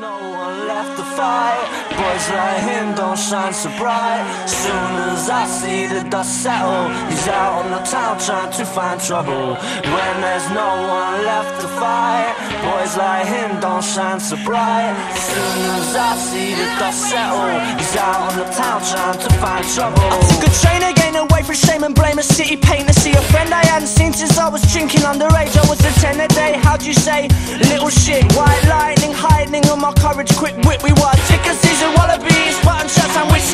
no one left to fight. Boys like him don't shine so bright. Soon as I see the dust settle, he's out on the town trying to find trouble. When there's no one left to fight, boys like him don't shine so bright. Soon as I see the dust settle, he's out on the town trying to find trouble. I took a train again away from shame and blame. A city pain to see a friend I hadn't seen since I was drinking underage. I was a 10 a day, how'd you say? Little shit, white lightning, hiding on my courage, quick wit. We were ticker season wallabies, button shots and whiskey.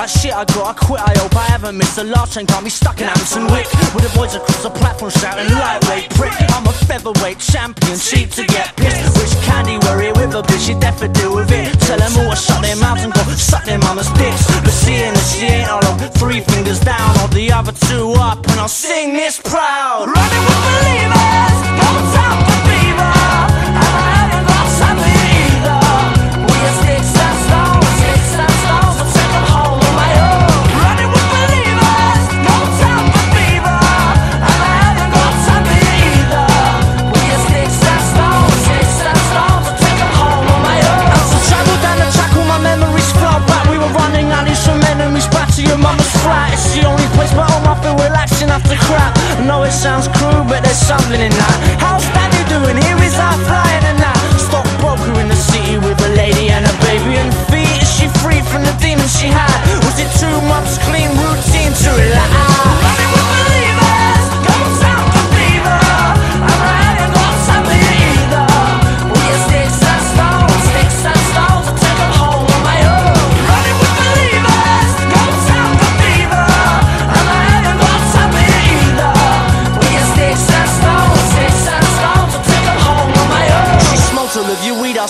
I like shit. I gotta quit. I hope I haven't missed the last train. Got me stuck in Hampton Wick with the boys across the platform shouting lightweight prick. I'm a featherweight champion, cheap to get pissed. Wish candy were here with a bitch, you deaf deal with it. Tell them all to shut their mouths and go suck their mama's dicks. But seeing that she ain't on three fingers down, or the other two up, and I'll sing this proud. Running place my home I feel relaxing after crap. I know it sounds cruel, but there's something in that. How's daddy doing? Here is our flying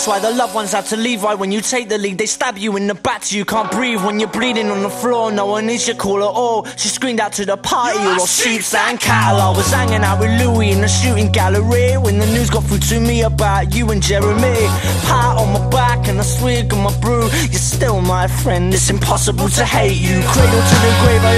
that's why the loved ones had to leave. Right when you take the lead, they stab you in the back till you can't breathe. When you're bleeding on the floor, no one is your call at all. She screamed out to the party, all sheets and cattle. I was hanging out with Louis in the shooting gallery when the news got through to me about you and Jeremy. Pat on my back and a swig of my brew. You're still my friend, it's impossible to hate you. Cradle to the grave, I